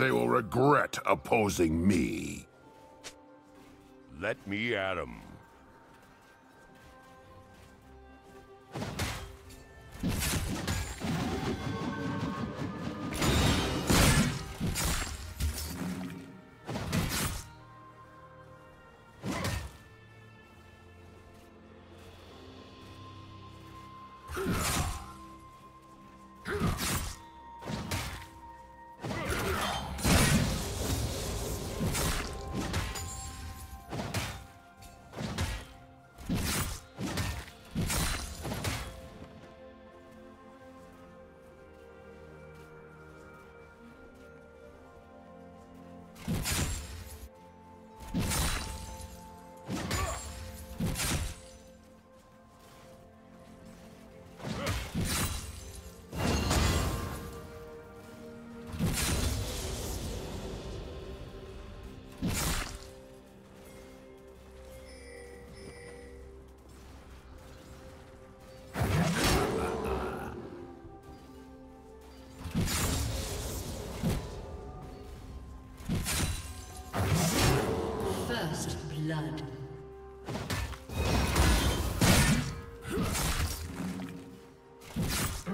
They will regret opposing me. Let me at.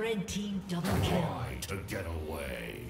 Red team double kill. Try to get away.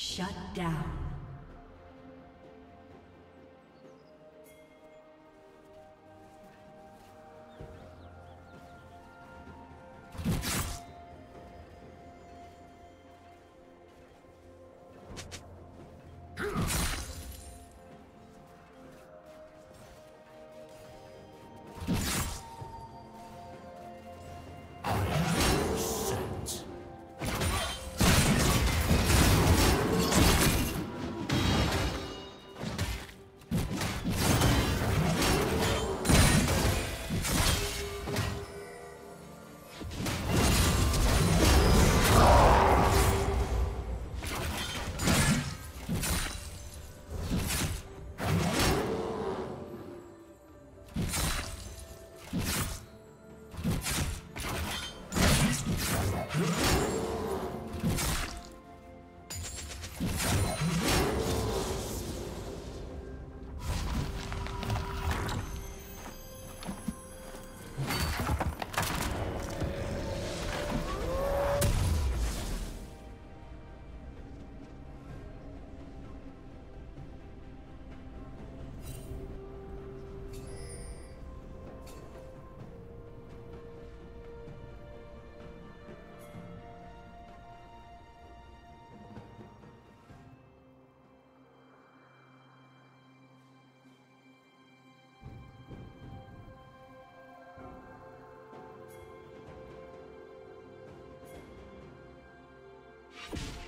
Shut down. you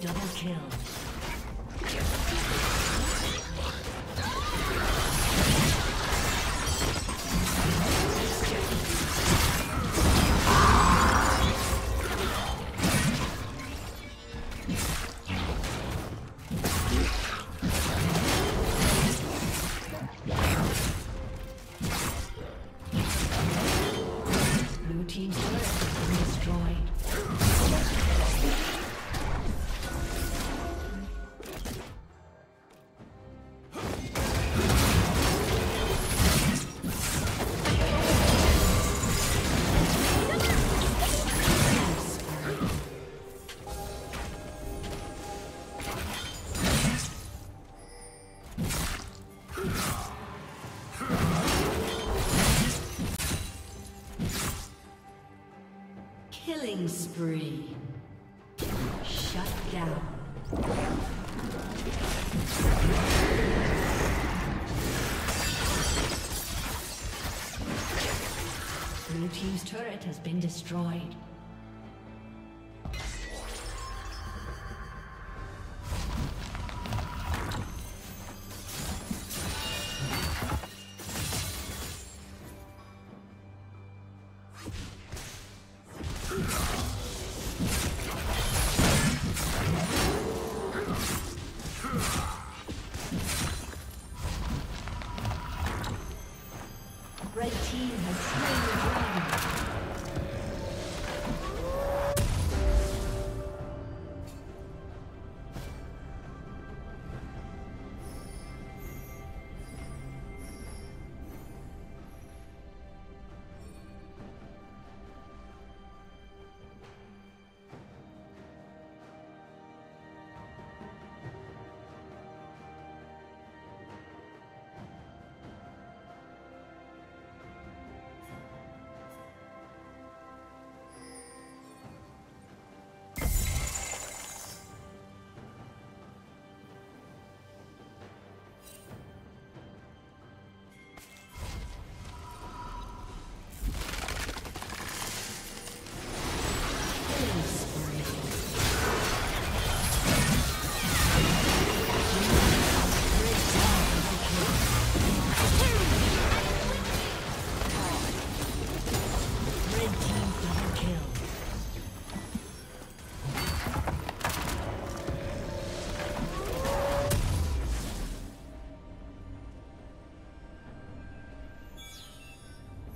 double kill. Has been destroyed.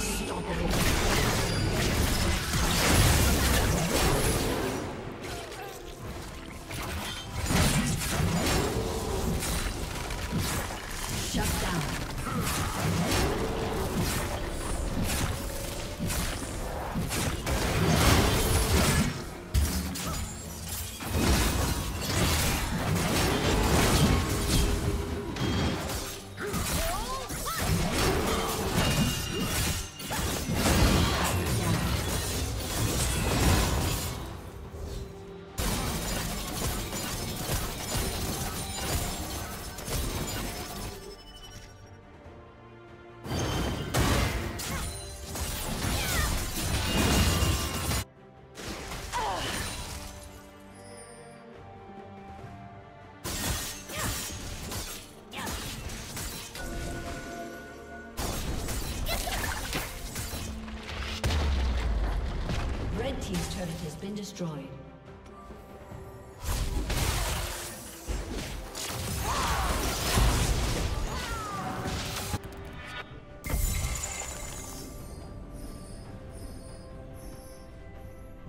Unstoppable. Destroyed.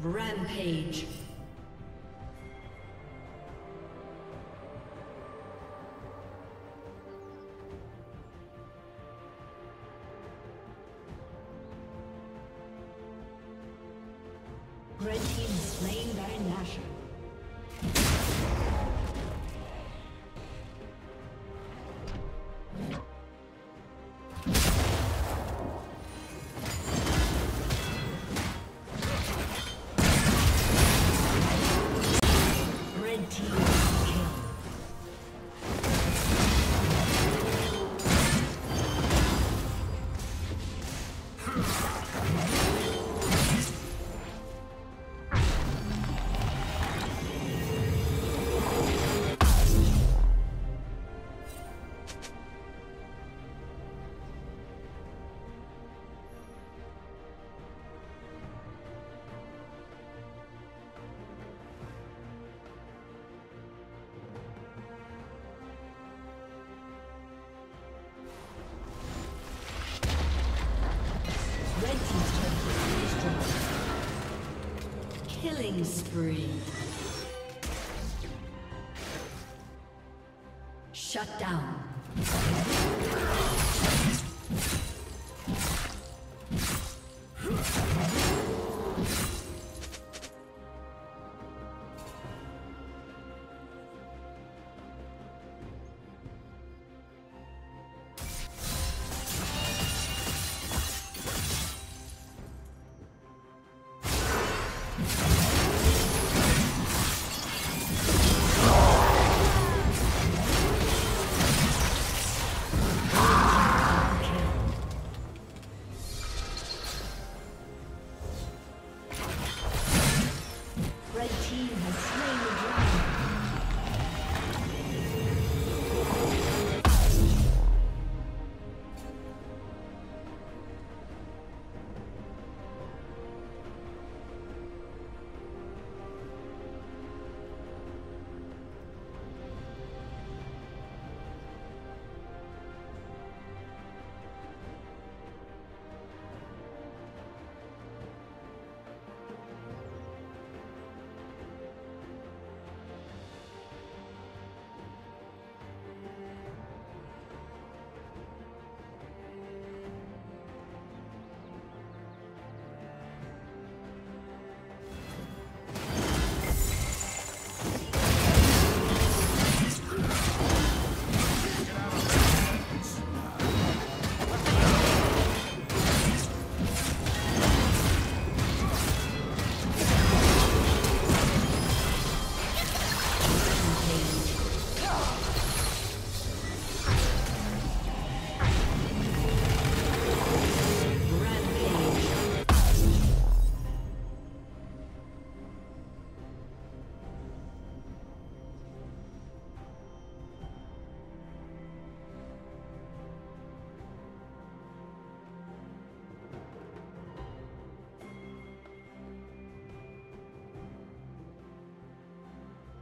Rampage. Red team slain Baron Nashor. Spree. Shut down.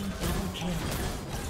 Team double kill.